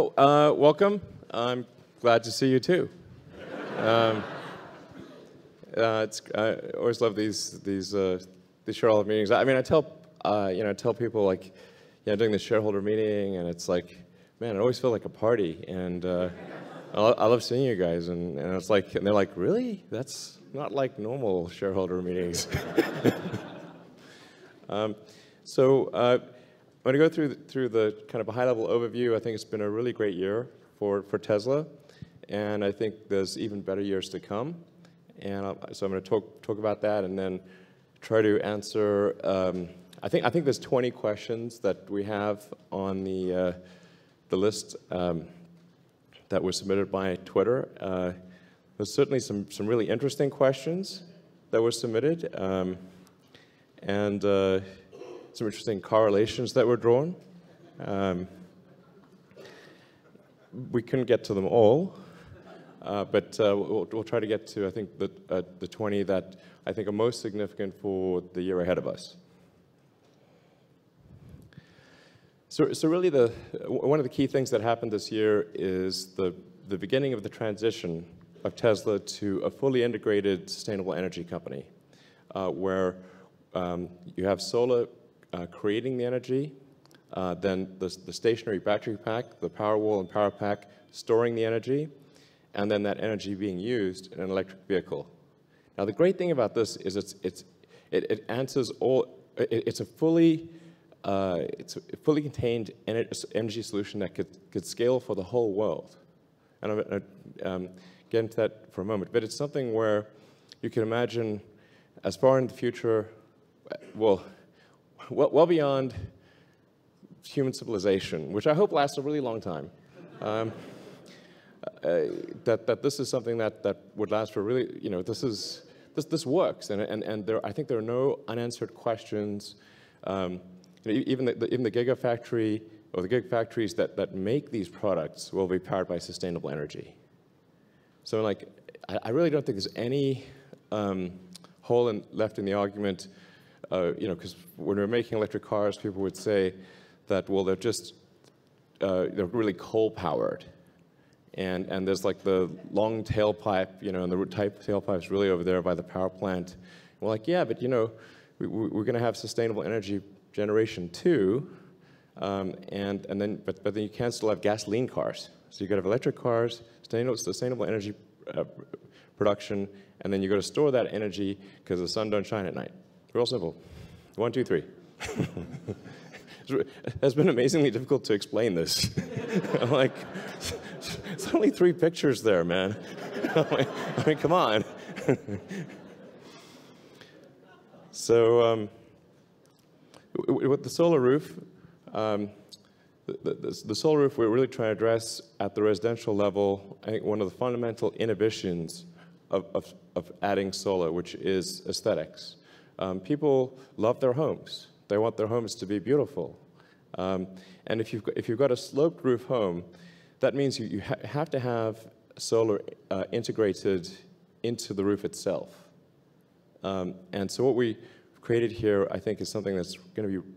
Well, uh, welcome. I'm glad to see you too. Um, uh, I always love these these uh, these shareholder meetings. I mean, I tell uh, you know I tell people like, you know, doing the shareholder meeting, and it's like, man, it always feels like a party, and uh, I, I love seeing you guys, and, and it's like, and they're like, really? That's not like normal shareholder meetings. um, so uh, I'm going to go through the, through the kind of a high-level overview. I think it's been a really great year for for Tesla, and I think there's even better years to come. And I'll, so I'm going to talk talk about that, and then try to answer. Um, I think I think there's 20 questions that we have on the uh, the list um, that were submitted by Twitter. Uh, there's certainly some some really interesting questions that were submitted, um, and uh, some interesting correlations that were drawn. Um, we couldn't get to them all, uh, but uh, we'll, we'll, try to get to, I think, the, uh, the 20 that I think are most significant for the year ahead of us. So, so really, the, one of the key things that happened this year is the, the beginning of the transition of Tesla to a fully integrated sustainable energy company, uh, where um, you have solar uh, creating the energy, uh, then the, the, stationary battery pack, the Powerwall and Powerpack storing the energy, and then that energy being used in an electric vehicle. Now the great thing about this is it's, it's, it, it answers all, it, it's a fully, uh, it's a fully contained energy solution that could, could scale for the whole world. And I'm going to um, get into that for a moment. But it's something where you can imagine as far in the future, well, well, well beyond human civilization, which I hope lasts a really long time. Um, uh, that, that this is something that, that would last for really, you know, this is, this, this works. And, and, and there, I think there are no unanswered questions. Um, you know, even, the, the, even the gigafactory or the gigafactories that, that make these products will be powered by sustainable energy. So like, I, I really don't think there's any um, hole in, left in the argument uh, you know, because when we are making electric cars, people would say that, well, they're just, uh, they're really coal powered. And, and there's like the long tailpipe, you know, and the type tailpipe is really over there by the power plant. And we're like, yeah, but you know, we, we're going to have sustainable energy generation too. Um, and, and then, but, but then you can't still have gasoline cars. So you to have electric cars, sustainable, sustainable energy uh, production, and then you got to store that energy because the sun don't shine at night. Real simple. One, two, three. it's been amazingly difficult to explain this. I'm like, it's only three pictures there, man. I mean, come on. so, um, with the solar roof, um, the, the, the, solar roof we're really trying to address at the residential level, I think one of the fundamental inhibitions of, of, of adding solar, which is aesthetics. Um, people love their homes. They want their homes to be beautiful. Um, and if you've, got, if you've got a sloped roof home, that means you, you ha have to have solar uh, integrated into the roof itself. Um, and so what we created here, I think, is something that's going to be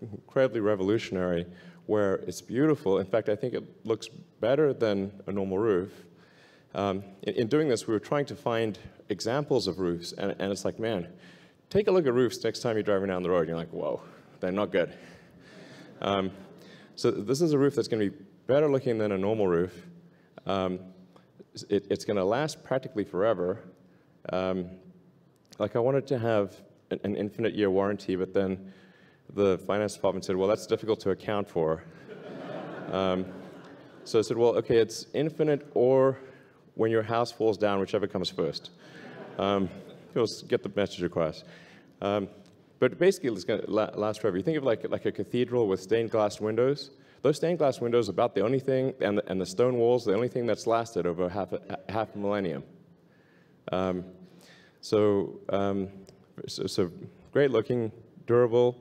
incredibly revolutionary, where it's beautiful. In fact, I think it looks better than a normal roof. Um, in, in, doing this, we were trying to find examples of roofs, and, and it's like, man, take a look at roofs next time you're driving down the road. You're like, whoa, they're not good. Um, so this is a roof that's going to be better looking than a normal roof. Um, it, it's going to last practically forever. Um, like I wanted to have an, an, infinite year warranty, but then the finance department said, well, that's difficult to account for. Um, so I said, well, okay, it's infinite or when your house falls down, whichever comes first. Um, get the message across. Um, but basically, it's going to last forever. You think of like, like a cathedral with stained glass windows. Those stained glass windows are about the only thing, and the, and the stone walls, the only thing that's lasted over half a, half a millennium. Um, so, um, so, so, great looking, durable,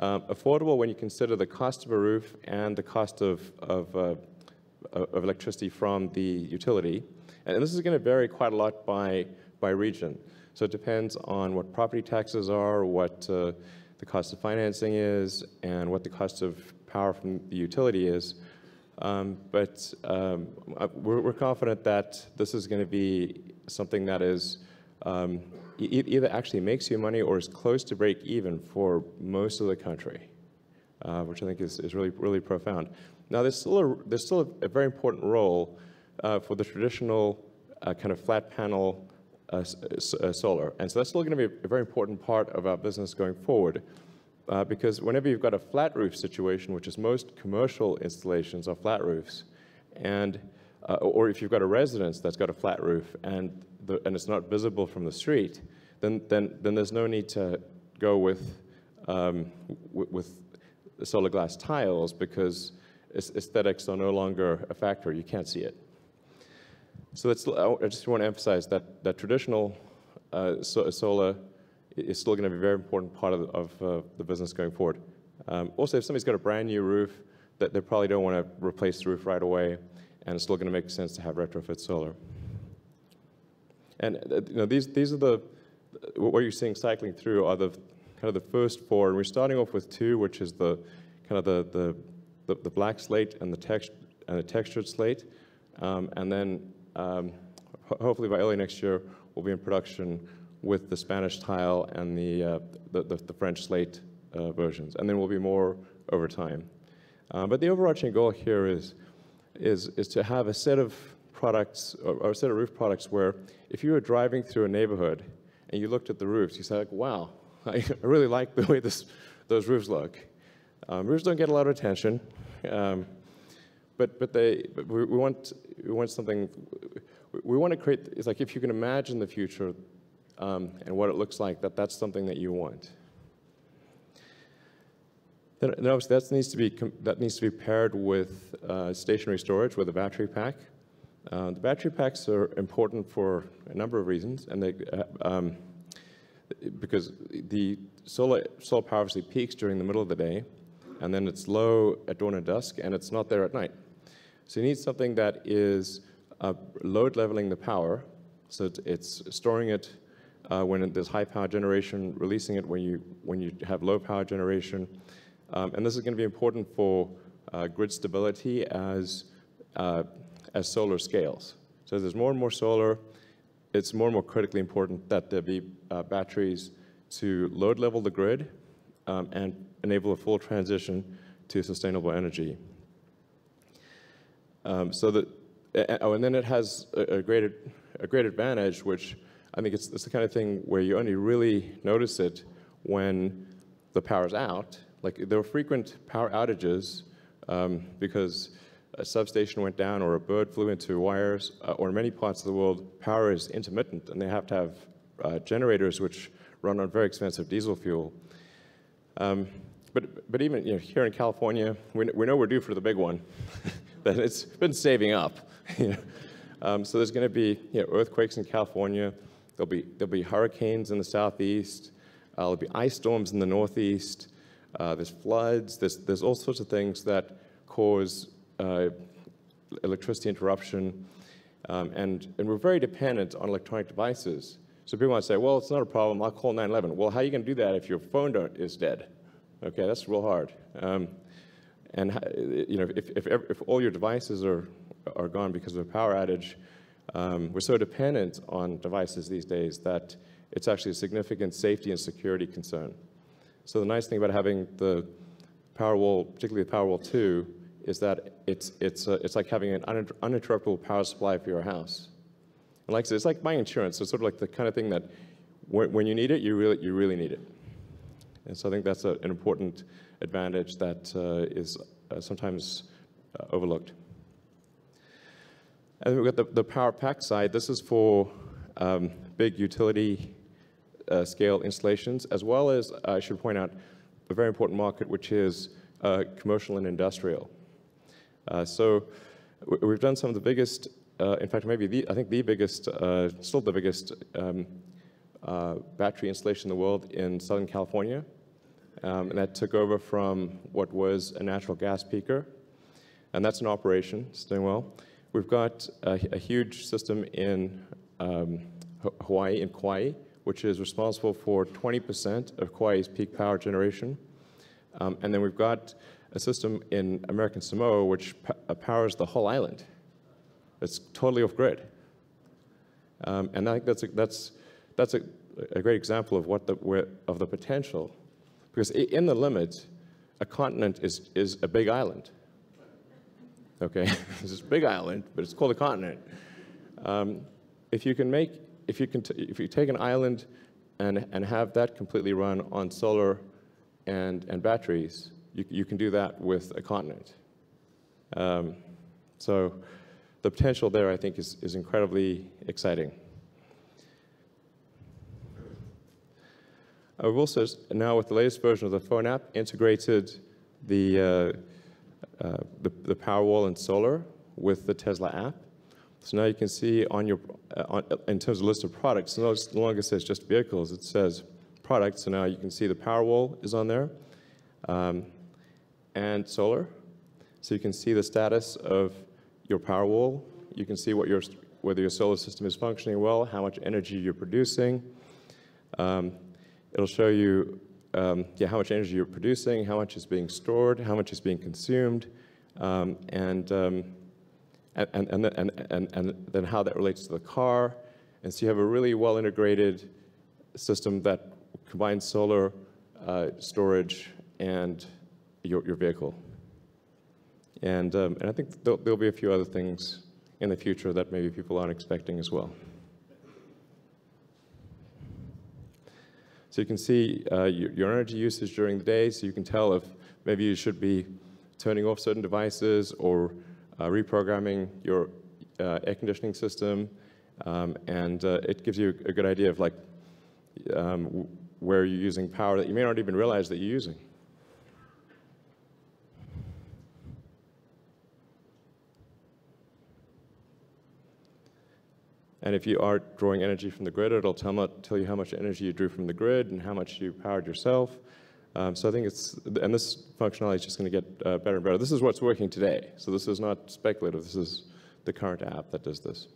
um, affordable when you consider the cost of a roof and the cost of, of, uh, of electricity from the utility. And this is going to vary quite a lot by, by region. So it depends on what property taxes are, what uh, the cost of financing is, and what the cost of power from the utility is. Um, but um, uh, we're, we're, confident that this is going to be something that is um, e either actually makes you money or is close to break even for most of the country, uh, which I think is, is really, really profound. Now, there's still a, there's still a, very important role uh, for the traditional uh, kind of flat panel uh, uh, solar. And so that's still going to be a very important part of our business going forward. Uh, because whenever you've got a flat roof situation, which is most commercial installations are flat roofs, and uh, or if you've got a residence that's got a flat roof and the, and it's not visible from the street, then then then there's no need to go with um, with solar glass tiles because aesthetics are no longer a factor. You can't see it. So that's, I just want to emphasize that, that traditional uh, so, solar is still going to be a very important part of, the, of uh, the business going forward. Um, also, if somebody's got a brand new roof, that they probably don't want to replace the roof right away, and it's still going to make sense to have retrofit solar. And uh, you know, these, these are the, what you're seeing cycling through are the kind of the first four, and we're starting off with two, which is the kind of the, the, the, the black slate and the, text, and the textured slate, um, and then um, hopefully by early next year, we'll be in production with the Spanish tile and the, uh, the, the, the, French slate uh, versions. And then we'll be more over time. Uh, but the overarching goal here is, is, is to have a set of products, or, a set of roof products where if you were driving through a neighborhood and you looked at the roofs, you said, like, wow, I really like the way this, those roofs look. Um, roofs don't get a lot of attention. Um, but but they but we, we, want we want something we want to create it's like if you can imagine the future um, and what it looks like that that's something that you want. Then, then obviously that needs to be that needs to be paired with uh, stationary storage with a battery pack. Uh, the battery packs are important for a number of reasons and they uh, um, because the solar solar power obviously peaks during the middle of the day and then it's low at dawn and dusk and it's not there at night so you need something that is uh, load leveling the power, so it's, storing it uh, when there's high power generation, releasing it when you, when you have low power generation. Um, and this is going to be important for uh, grid stability as, uh, as solar scales. So as there's more and more solar, it's more and more critically important that there be uh, batteries to load level the grid um, and enable a full transition to sustainable energy. Um, so that, oh, and then it has a, a, great, a great advantage, which I think it's, it's the kind of thing where you only really notice it when the power's out. Like there were frequent power outages um, because a substation went down or a bird flew into wires, uh, or in many parts of the world, power is intermittent and they have to have uh, generators which run on very expensive diesel fuel. Um, but, but even you know, here in California, we, we know we're due for the big one. that it's been saving up. um, so there's going to be you know, earthquakes in California. There'll be, there'll be hurricanes in the southeast. Uh, there'll be ice storms in the northeast. Uh, there's floods. There's, there's all sorts of things that cause uh, electricity interruption. Um, and, and we're very dependent on electronic devices. So people might say, well, it's not a problem. I'll call 911. Well, how are you going to do that if your phone is dead? Okay, that's real hard. Um, and you know, if, if, if all your devices are, are gone because of a power outage, um, we're so dependent on devices these days that it's actually a significant safety and security concern. So the nice thing about having the Powerwall, particularly the Powerwall 2, is that it's, it's, uh, it's like having an uninterruptible power supply for your house. And like I said, it's like buying insurance. It's sort of like the kind of thing that when, when you need it, you really, you really need it. And so I think that's a, an important advantage that uh, is uh, sometimes uh, overlooked. And we've got the, the Powerpack side. This is for um, big utility uh, scale installations, as well as, I should point out, a very important market, which is uh, commercial and industrial. Uh, so we've done some of the biggest, in fact, maybe the, I think the biggest, still the biggest um, battery installation in the world in Southern California. Um, and that took over from what was a natural gas peaker. And that's an operation, it's doing well. We've got a, a huge system in um, Hawaii, in Kauai, which is responsible for 20% of Kauai's peak power generation. Um, and then we've got a system in American Samoa which uh, powers the whole island. It's totally off grid. Um, and I think that's a, that's, that's a, a great example of, what the, where, of the potential. Because in the limit, a continent is, is a big island. Okay, it's a big island, but it's called a continent. Um, if you can make, if you can, if you take an island and, and have that completely run on solar and, and batteries, you, you can do that with a continent. Um, so the potential there, I think, is, is incredibly exciting. Uh, we've also, now with the latest version of the phone app, integrated the, uh, uh, the, the Powerwall and solar with the Tesla app. So now you can see on your, uh, on, in terms of list of products, no longer says just vehicles, it says products. So now you can see the Powerwall is on there um, and solar. So you can see the status of your Powerwall. You can see what your, whether your solar system is functioning well, how much energy you're producing. Um, It'll show you um, yeah, how much energy you're producing, how much is being stored, how much is being consumed, um, and, um, and, and, and, and, and, then how that relates to the car. And so you have a really well integrated system that combines solar uh, storage and your, your vehicle. And, um, and I think there'll, there'll be a few other things in the future that maybe people aren't expecting as well. So you can see uh, your, your, energy usage during the day, so you can tell if maybe you should be turning off certain devices or uh, reprogramming your uh, air conditioning system. Um, and uh, it gives you a good idea of like um, where you're using power that you may not even realize that you're using. And if you are drawing energy from the grid, it'll tell, tell you how much energy you drew from the grid and how much you powered yourself. Um, so I think it's, and this functionality is just going to get uh, better and better. This is what's working today. So this is not speculative. This is the current app that does this.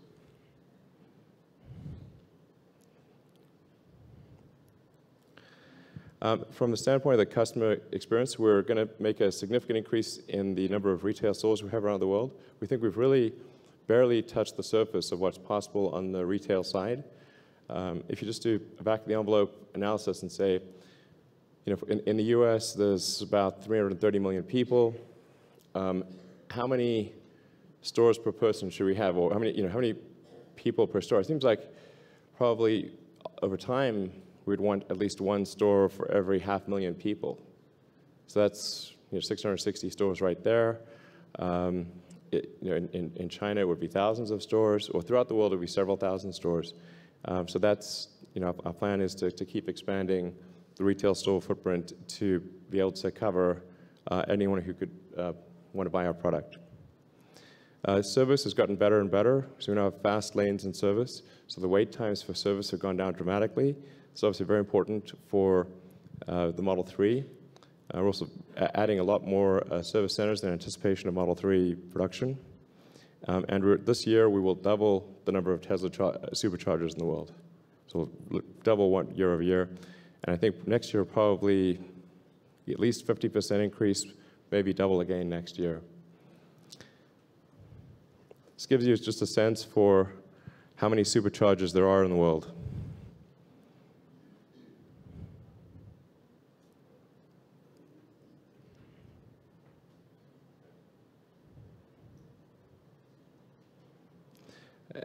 Um, from the standpoint of the customer experience, we're going to make a significant increase in the number of retail stores we have around the world. We think we've really barely touched the surface of what's possible on the retail side. Um, if you just do a back of the envelope analysis and say, you know, in, in the US, there's about 330 million people. Um, how many stores per person should we have? Or how many, you know, how many people per store? It seems like probably over time, we'd want at least one store for every half million people. So that's you know, 660 stores right there. Um, it, you know, in, in, China, it would be thousands of stores, or throughout the world, it would be several thousand stores. Um, so that's, you know, our plan is to, to keep expanding the retail store footprint to be able to cover uh, anyone who could uh, want to buy our product. Uh, service has gotten better and better, so we now have fast lanes in service. So the wait times for service have gone down dramatically. It's obviously very important for uh, the Model 3 uh, we're also adding a lot more uh, service centers in anticipation of Model 3 production. Um, and this year, we will double the number of Tesla superchargers in the world. So we'll double one year over year. And I think next year, probably at least 50% increase, maybe double again next year. This gives you just a sense for how many superchargers there are in the world.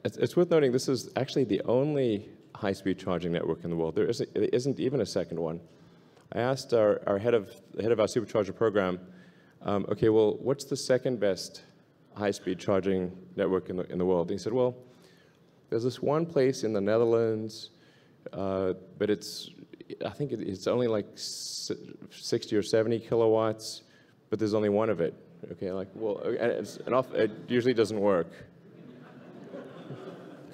It's, it's, worth noting this is actually the only high-speed charging network in the world. There isn't, there isn't even a second one. I asked our, our head of head of our supercharger program, um, okay, well, what's the second best high-speed charging network in the in the world? And he said, well, there's this one place in the Netherlands, uh, but it's I think it's only like 60 or 70 kilowatts, but there's only one of it. Okay, like well, and off, it usually doesn't work.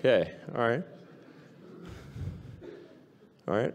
Okay, all right. All right.